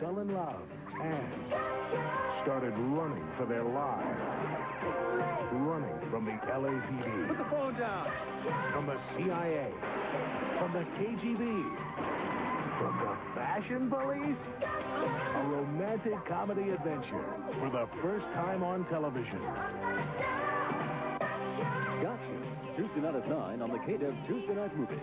fell in love and started running for their lives. Running from the LAPD. Put the phone down. From the CIA. From the KGB. From the Fashion Police. A romantic comedy adventure for the first time on television. Got you. Tuesday night at 9 on the KDEB Tuesday Night Movie.